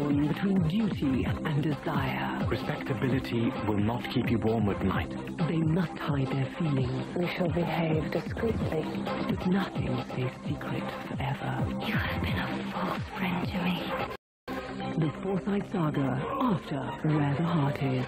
torn between duty and desire. Respectability will not keep you warm at night. They must hide their feelings, We shall behave discreetly. but nothing stays secret forever. You have been a false friend to me. The Forsyte Saga, after Where the Heart Is.